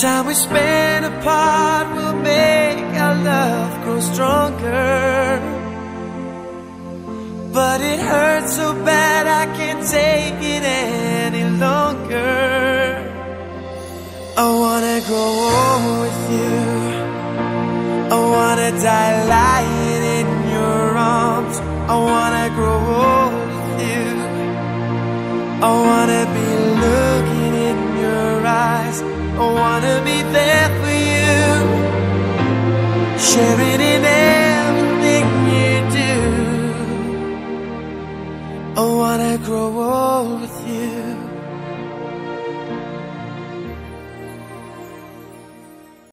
time we spend apart will make our love grow stronger. But it hurts so bad I can't take it any longer. I wanna grow old with you. I wanna die lying in your arms. I wanna grow old with you. I wanna be wanna be there for you. Sharing in everything you do. I wanna grow old with you.